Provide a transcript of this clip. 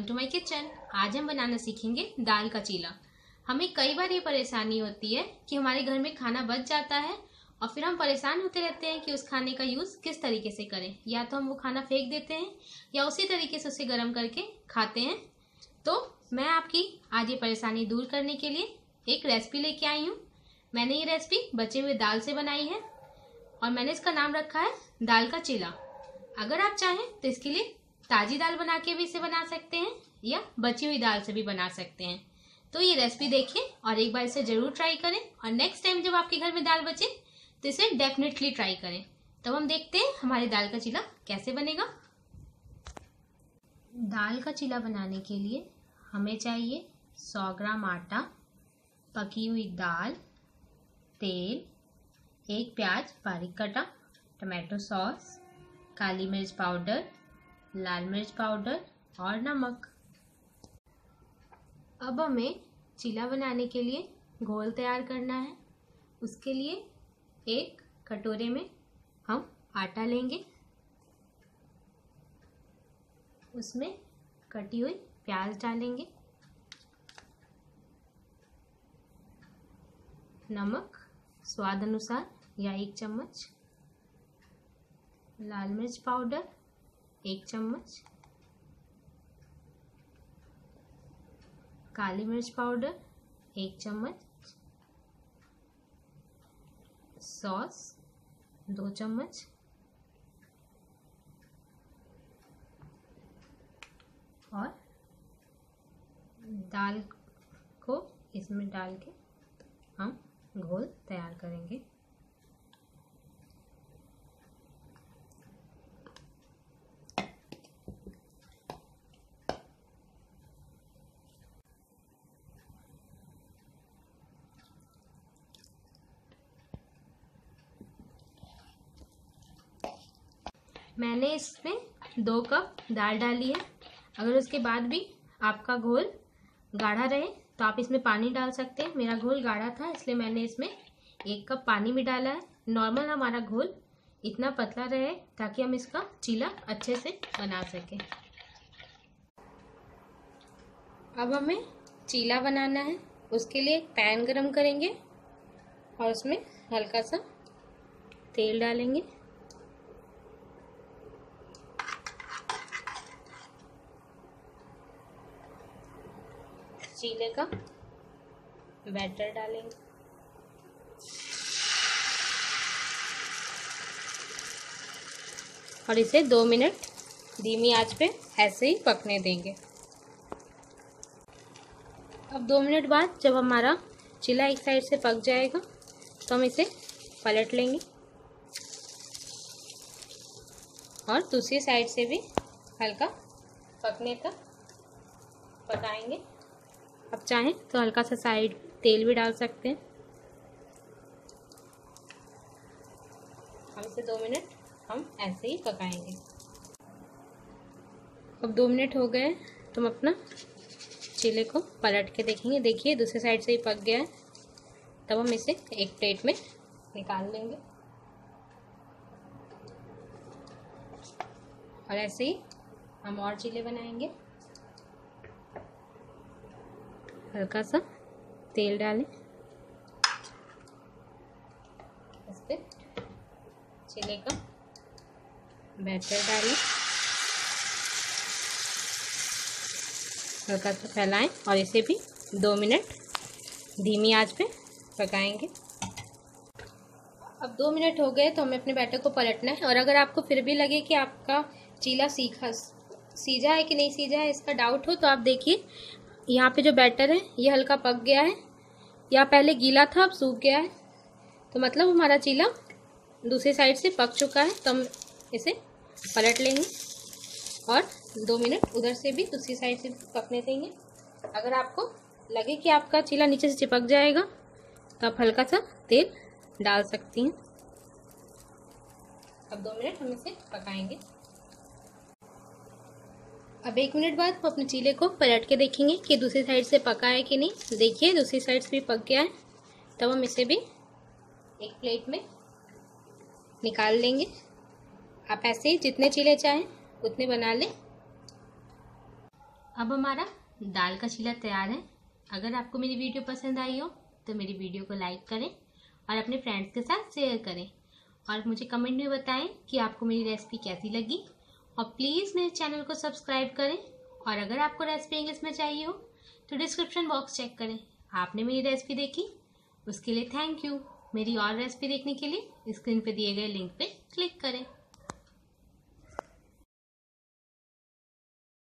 Welcome to my kitchen आज हम बनाना सीखेंगे दाल का चीला। हमें कई बार ये परेशानी होती है कि हमारे घर में खाना बच जाता है और फिर हम परेशान होते रहते हैं कि उस खाने का यूज़ किस तरीके से करें। या तो हम वो खाना फेंक देते हैं या उसी तरीके से उसे गर्म करके खाते हैं। तो मैं आपकी आज ये परेशानी दूर करने के लिए एक रेसिपी लेके आई हूँ। मैंने ये रेसिपी बचे हुए दाल से बनाई है और मैंने इसका नाम रखा है दाल का चीला। अगर आप चाहें तो इसके लिए ताज़ी दाल बना के भी इसे बना सकते हैं, या बची हुई दाल से भी बना सकते हैं। तो ये रेसिपी देखिए और एक बार इसे ज़रूर ट्राई करें और नेक्स्ट टाइम जब आपके घर में दाल बचे तो इसे डेफिनेटली ट्राई करें। तब हम देखते हैं हमारे दाल का चीला कैसे बनेगा। दाल का चीला बनाने के लिए हमें चाहिए 100 ग्राम आटा, पकी हुई दाल, तेल, एक प्याज बारीक कटा, टमाटो सॉस, काली मिर्च पाउडर लाल मिर्च पाउडर और नमक। अब हमें चीला बनाने के लिए घोल तैयार करना है। उसके लिए एक कटोरे में हम आटा लेंगे। उसमें कटी हुई प्याज डालेंगे। नमक स्वाद अनुसार या एक चम्मच। लाल मिर्च पाउडर एक चम्मच। काली मिर्च पाउडर, एक चम्मच। सॉस, दो चम्मच। और दाल को इसमें डाल के हम घोल तैयार करेंगे। मैंने इसमें दो कप दाल डाली है। अगर उसके बाद भी आपका घोल गाढ़ा रहे तो आप इसमें पानी डाल सकते हैं। मेरा घोल गाढ़ा था, इसलिए मैंने इसमें एक कप पानी भी डाला है। नॉर्मल हमारा घोल इतना पतला रहे ताकि हम इसका चीला अच्छे से बना सकें। अब हमें चीला बनाना है। उसके लिए पैन गरम करेंगे और उसमें हल्का सा तेल डालेंगे। चीले का बैटर डालेंगे। और इसे दो मिनट धीमी आँच पे ऐसे ही पकने देंगे। अब दो मिनट बाद जब हमारा चिला एक साइड से पक जाएगा तो हम इसे पलट लेंगे। और दूसरी साइड से भी हल्का पकने तक पकाएँगे अब चाहें तो हल्का सा साइड तेल भी डाल सकते हैं। हम इसे दो मिनट हम ऐसे ही पकाएँगे। अब दो मिनट हो गए तो हम अपना चीले को पलट के देखेंगे। देखिए, दूसरे साइड से ही पक गया है। तब हम इसे एक प्लेट में निकाल लेंगे। और ऐसे ही हम और चीले बनाएँगे। हल्का सा तेल डालें। इस पर चिले का बैटर डालें। हल्का सा फैलाएँ और इसे भी दो मिनट धीमी आँच पे पकाएँगे। अब दो मिनट हो गए तो हमें अपने बैटर को पलटना है और अगर आपको फिर भी लगे कि आपका चीला सीखा, सीजा है कि नहीं सीजा है, इसका डाउट हो तो आप देखिए यहाँ पे जो बैटर है, ये हल्का पक गया है। या पहले गीला था, अब सूख गया है। तो मतलब हमारा चीला दूसरी साइड से पक चुका है। तो हम इसे पलट लेंगे और दो मिनट उधर से भी दूसरी साइड से पकने देंगे। अगर आपको लगे कि आपका चीला नीचे से चिपक जाएगा तो आप हल्का सा तेल डाल सकती हैं। अब दो मिनट हम इसे पकाएँगे। अब एक मिनट बाद हम अपने चीले को पलट के देखेंगे कि दूसरी साइड से पका है कि नहीं। देखिए, दूसरी साइड से भी पक गया है। तब हम इसे भी एक प्लेट में निकाल लेंगे। आप ऐसे ही जितने चीले चाहें, उतने बना लें। अब हमारा दाल का चीला तैयार है। अगर आपको मेरी वीडियो पसंद आई हो तो मेरी वीडियो को लाइक करें और अपने फ्रेंड्स के साथ शेयर करें। और मुझे कमेंट में बताएँ कि आपको मेरी रेसिपी कैसी लगी। और प्लीज़ मेरे चैनल को सब्सक्राइब करें। और अगर आपको रेसिपी इंग्लिश में चाहिए हो तो डिस्क्रिप्शन बॉक्स चेक करें। आपने मेरी रेसिपी देखी? उसके लिए थैंक यू मेरी और रेसिपी देखने के लिए स्क्रीन पर दिए गए लिंक पर क्लिक करें।